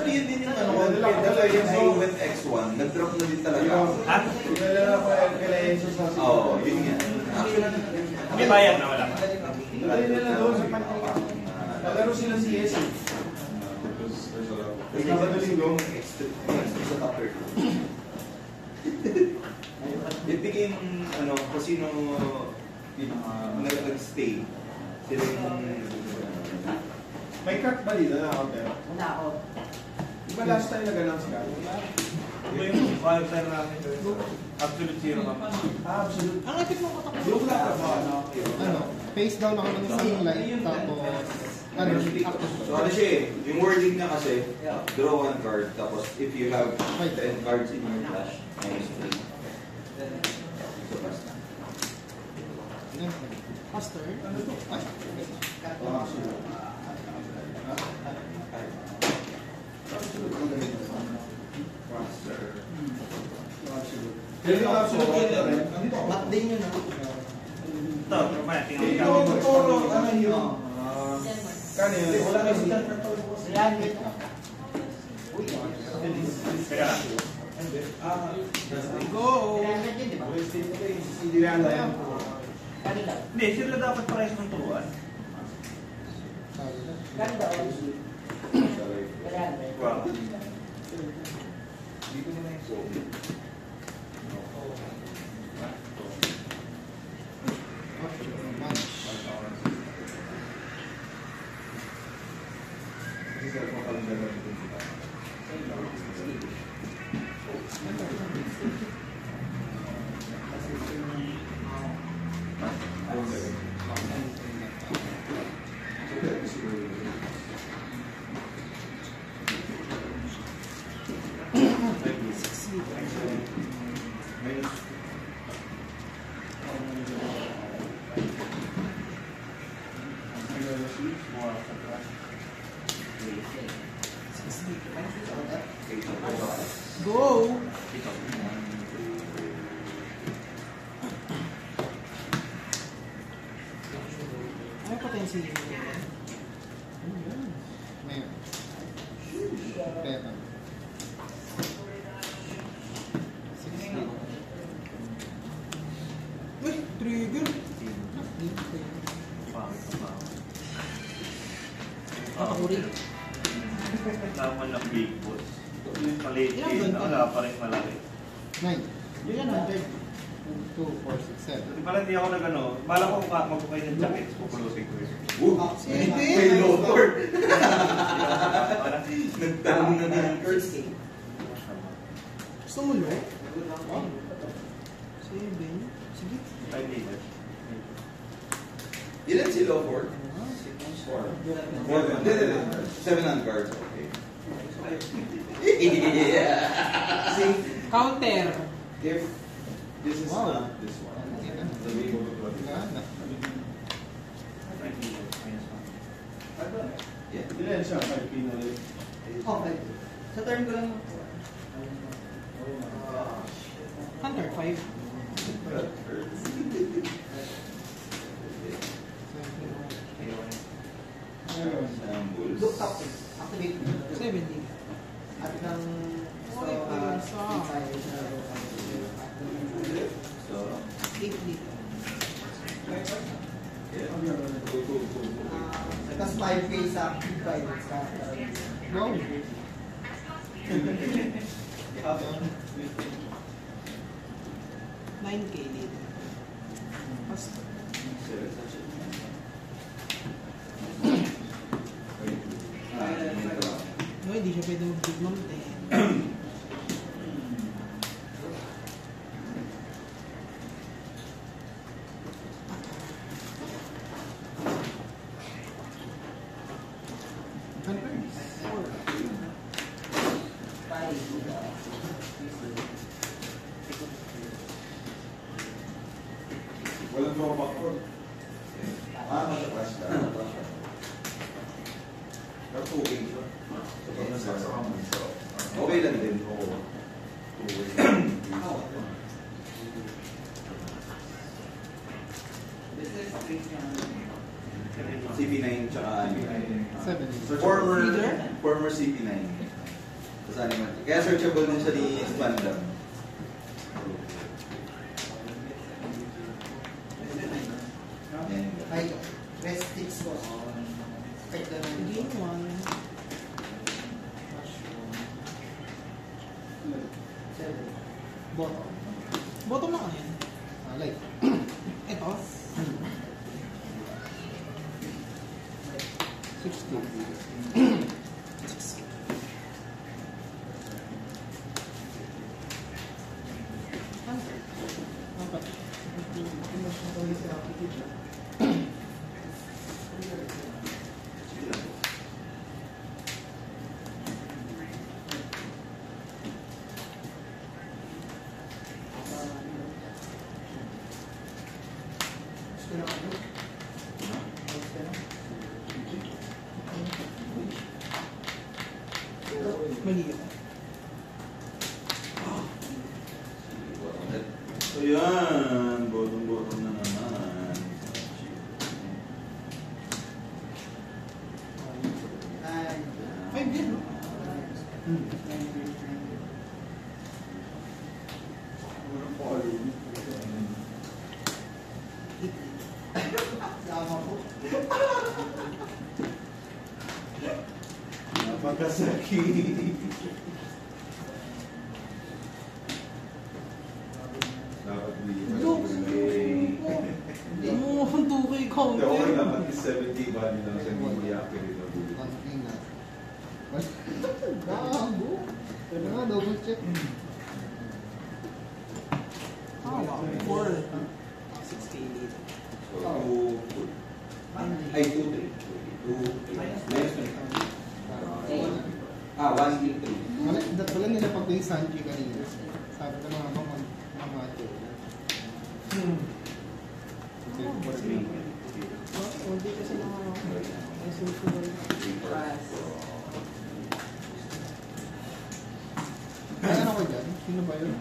Actually, yun din yung ano ko. Why yung I went X1, nag-drop na din talaga ako. Ha? Kilala ko yung kila Jesus sa Oo, yun nga. Actually, May bayad na wala pa. Dali nila doon. Nalaro sila si Yes. eh. Kasi magaling yung extra sa 30. It became, ano, kasi no, nag- nag-stay. Sila yung, May cut ba dito na ako pero? Wala ako. Ba last time na ganun sila? Ito yung wildfire namin. Absolute zero. Ah, absolute. Ang epit mo ko Yung lang ako, ano? ano, face down ako ng sunlight, tapos, ano, so ano siya eh, yung wording niya kasi, draw one card, tapos if you have 10 cards in your flash, minus 3. So, basta. Pastor. Ah, absolute. Absolute. Rin. Andito ako. Back din yun, no? Ito, mamaya, tingnan Ito, ano yun? Kano yun? Wala kasi Yan, dito. Kaya lang. Go! Hindi na. Hindi, sila dapat parehas ng turuan. Ganda. Kaya, Wow. Dito mo na yung phone. Kasi sa mga kalendar na ito, di ba? Minus Go! Ano pa tayo sige? may, pera. Ah, uri. Naman ng big boss. Maliit din. Wala pa rin malaki. Nine. Yun yan, ah. Two, four, six, seven. Hindi pala hindi ako nag ano. Bala ko ka magpapay ng jacket. Pupulusin ko yun. Woo! Sige. May lower! Parang Nagtanong na ng cards. Gusto mo, Lo? Seven. Sige. five You Didn't see go for? Four. Seven on guard. Okay. yeah. See? Counter. If this is wow. not this one. So we go to. Yeah. Ilan siya? 5 pinali? Okay. Sa turn ko lang. Oh, Counter 5. Look up. Activate. Seventy. At ng so, uh, so, tayo sa So, Eight dito. Tapos 5K sa guidance ka. Go. Nine K dito. Pastor. Seven, touch it. Ah, yun ito. No, hindi siya pwede mag-big mom ten. Four. Walang drawback ko. Ah, matapos ka. Okay siya. So, pag nasasama mo siya, Okay lang din. Oo. CP9 tsaka ano. Former, former CP9. Sa animal. Kaya searchable din siya ni Spandam. 1. Seven. Bottom. Bottom lang ano yan? Ah, light. Ito. 60. Hunter. Apat. Ano? Ka. So yan, bottom-bottom na naman. Five din? Hmm. Nine, nine, nine. Eight. Tama po. Napakasakit. Dapat hindi Look, Hindi mo ang 2K Hindi, okay lang. At least 70 value lang siya. Hindi i-accurate na bulit. Ang ina. Gago. Pero nga, double check. Ah, wow. 4. 6K lead. So, two, two. Ay, two, three. Two, three. Minus three. Ah, one, three, three. Wala, dat- wala nila Sanji kanina. Sabi ko mga mga mga ate. Hmm. Oh, four, sige. three. Oh, Hindi kasi mga ay susunod. Three, four. May ano ko dyan? Sino ba yun?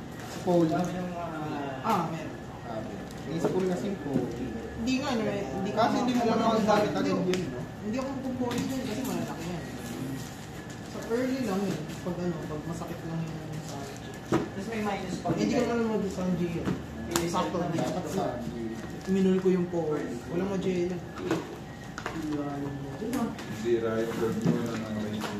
Paul. Ah, meron. Sabi. Yung sa Paul. Hindi nga, ano, eh, hindi ko Kasi hindi mo naman ang Hindi agad ko- yun? Hindi ako magpupolis yun kasi malalaki yan. Sa early lang yun. Pag ano, pag masakit lang may minus pag Hindi ko naman mag-Sanji yun. Sakto, ko sa Minul ko yung Paul. Walang. Hindi right. Huwag mo na ng range